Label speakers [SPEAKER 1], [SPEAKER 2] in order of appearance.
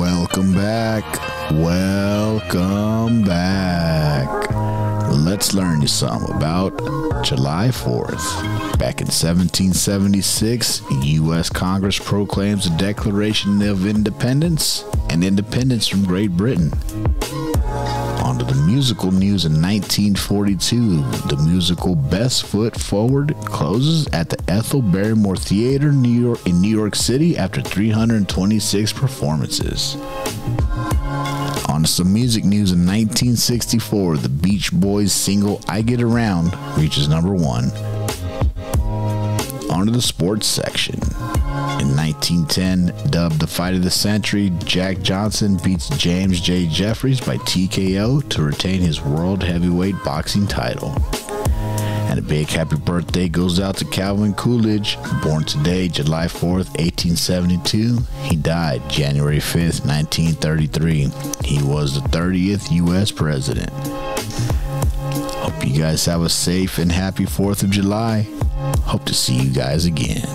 [SPEAKER 1] Welcome back. Welcome back. Let's learn you something about July 4th. Back in 1776, U.S. Congress proclaims the Declaration of Independence and independence from Great Britain. Musical news in 1942. The musical Best Foot Forward closes at the Ethel Barrymore Theater New York, in New York City after 326 performances. On some music news in 1964, the Beach Boys single I Get Around reaches number one. On to the sports section. In 1910, dubbed the fight of the century, Jack Johnson beats James J. Jeffries by TKO to retain his world heavyweight boxing title. And a big happy birthday goes out to Calvin Coolidge, born today, July 4th, 1872. He died January 5th, 1933. He was the 30th U.S. President. Hope you guys have a safe and happy 4th of July. Hope to see you guys again.